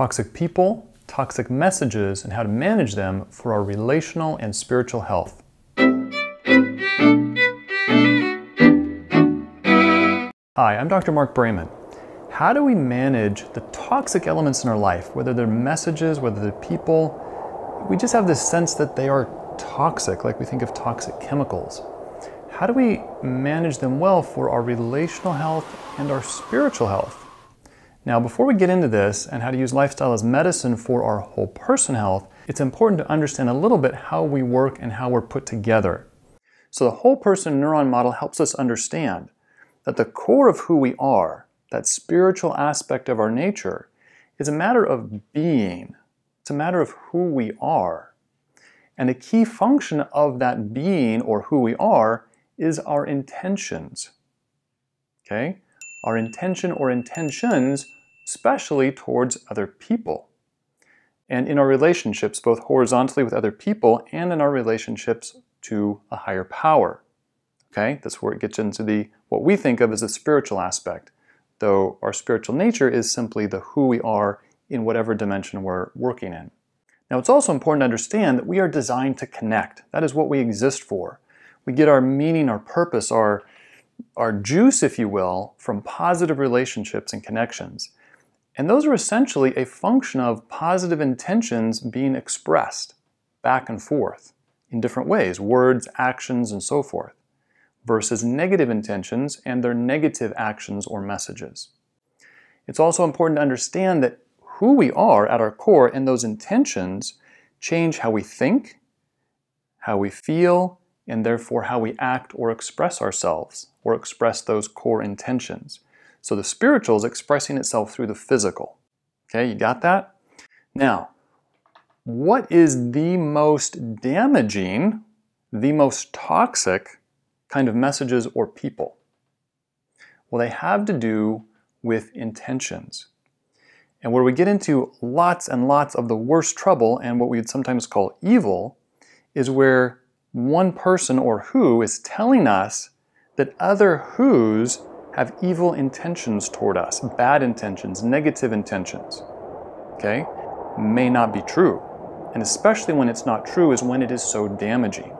toxic people, toxic messages, and how to manage them for our relational and spiritual health. Hi, I'm Dr. Marc Braman. How do we manage the toxic elements in our life, whether they're messages, whether they're people? We just have this sense that they are toxic, like we think of toxic chemicals. How do we manage them well for our relational health and our spiritual health? Now, before we get into this and how to use lifestyle as medicine for our whole person health, it's important to understand a little bit how we work and how we're put together. So, the whole person neuron model helps us understand that the core of who we are, that spiritual aspect of our nature, is a matter of being. It's a matter of who we are. And a key function of that being or who we are is our intentions. Okay? Our intention or intentions, especially towards other people. And in our relationships, both horizontally with other people and in our relationships to a higher power. Okay, that's where it gets into the what we think of as the spiritual aspect, though our spiritual nature is simply the who we are in whatever dimension we're working in. Now, it's also important to understand that we are designed to connect. That is what we exist for. We get our meaning, our purpose, our our juice, if you will, from positive relationships and connections. And those are essentially a function of positive intentions being expressed back and forth in different ways words, actions, and so forth versus negative intentions and their negative actions or messages. It's also important to understand that who we are at our core and those intentions change how we think, how we feel, and therefore how we act or express ourselves or express those core intentions. So the spiritual is expressing itself through the physical. Okay, you got that? Now, what is the most damaging, the most toxic kind of messages or people? Well, they have to do with intentions. And where we get into lots and lots of the worst trouble and what we would sometimes call evil is where one person or who is telling us that other who's have evil intentions toward us, bad intentions, negative intentions. Okay? May not be true. And especially when it's not true is when it is so damaging.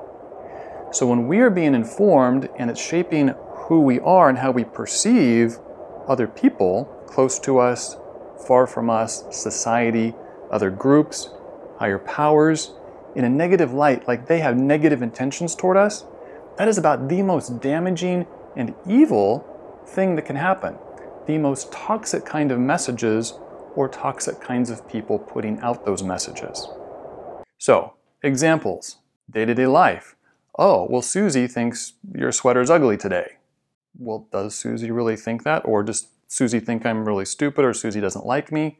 So when we are being informed and it's shaping who we are and how we perceive other people close to us, far from us, society, other groups, higher powers, in a negative light, like they have negative intentions toward us, that is about the most damaging and evil thing that can happen. The most toxic kind of messages or toxic kinds of people putting out those messages. So, examples day to day life. Oh, well, Susie thinks your sweater's ugly today. Well, does Susie really think that? Or does Susie think I'm really stupid or Susie doesn't like me?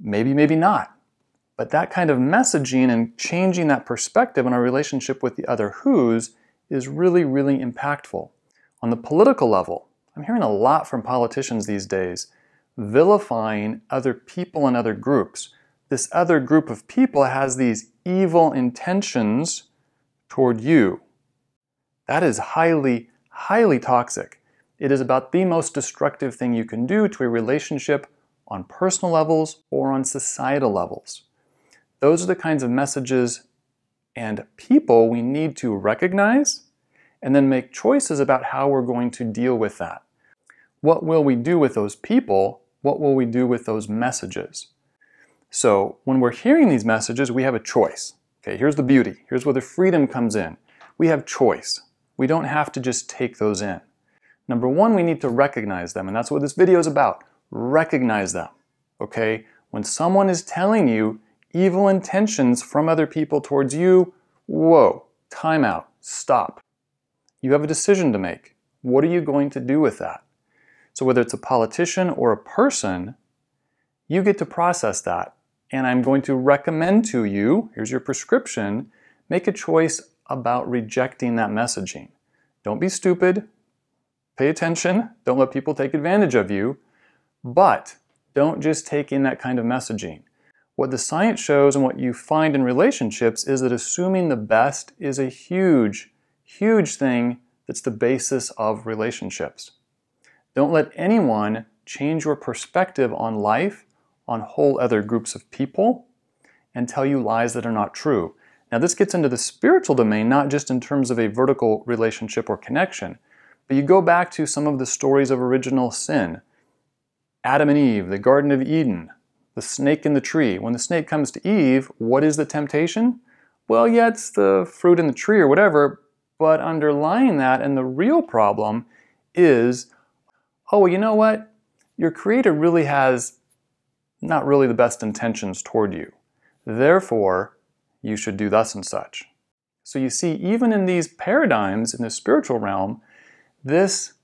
Maybe, maybe not. But that kind of messaging and changing that perspective in our relationship with the other who's is really, really impactful. On the political level, I'm hearing a lot from politicians these days vilifying other people and other groups. This other group of people has these evil intentions toward you. That is highly, highly toxic. It is about the most destructive thing you can do to a relationship on personal levels or on societal levels. Those are the kinds of messages and people we need to recognize and then make choices about how we're going to deal with that. What will we do with those people? What will we do with those messages? So, when we're hearing these messages, we have a choice. Okay, here's the beauty. Here's where the freedom comes in. We have choice. We don't have to just take those in. Number one, we need to recognize them, and that's what this video is about. Recognize them. Okay? When someone is telling you evil intentions from other people towards you, whoa, time out, stop. You have a decision to make. What are you going to do with that? So, whether it's a politician or a person, you get to process that. And I'm going to recommend to you here's your prescription make a choice about rejecting that messaging. Don't be stupid. Pay attention. Don't let people take advantage of you. But don't just take in that kind of messaging. What the science shows and what you find in relationships is that assuming the best is a huge, huge thing that's the basis of relationships. Don't let anyone change your perspective on life on whole other groups of people and tell you lies that are not true. Now, this gets into the spiritual domain, not just in terms of a vertical relationship or connection, but you go back to some of the stories of original sin Adam and Eve, the Garden of Eden, the snake in the tree. When the snake comes to Eve, what is the temptation? Well, yeah, it's the fruit in the tree or whatever, but underlying that and the real problem is oh, well, you know what? Your creator really has not really the best intentions toward you. Therefore, you should do thus and such. So you see, even in these paradigms in the spiritual realm, this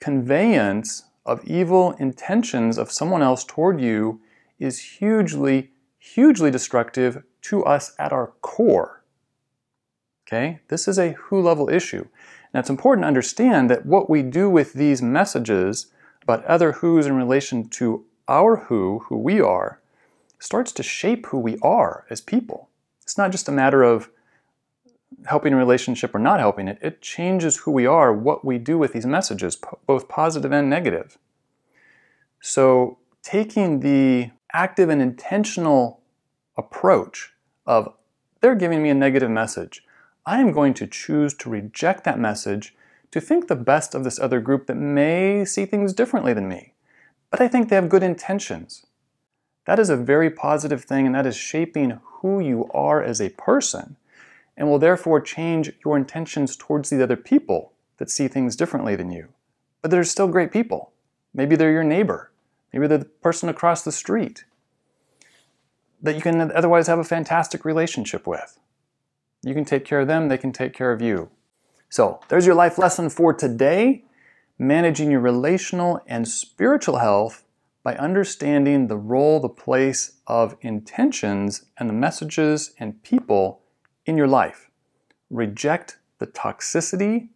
conveyance of evil intentions of someone else toward you is hugely, hugely destructive to us at our core. Okay? This is a who level issue. Now it's important to understand that what we do with these messages about other who's in relation to our who, who we are, starts to shape who we are as people. It's not just a matter of helping a relationship or not helping it, it changes who we are, what we do with these messages, both positive and negative. So, taking the active and intentional approach of they're giving me a negative message, I am going to choose to reject that message to think the best of this other group that may see things differently than me. But I think they have good intentions. That is a very positive thing, and that is shaping who you are as a person and will therefore change your intentions towards the other people that see things differently than you. But they're still great people. Maybe they're your neighbor. Maybe the person across the street that you can otherwise have a fantastic relationship with. You can take care of them, they can take care of you. So, there's your life lesson for today managing your relational and spiritual health by understanding the role, the place of intentions and the messages and people in your life. Reject the toxicity,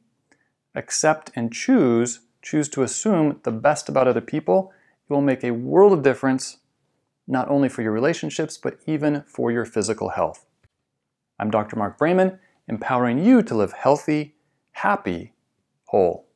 accept and choose, choose to assume the best about other people. Will make a world of difference, not only for your relationships, but even for your physical health. I'm Dr. Marc Braman, empowering you to live healthy, happy, whole.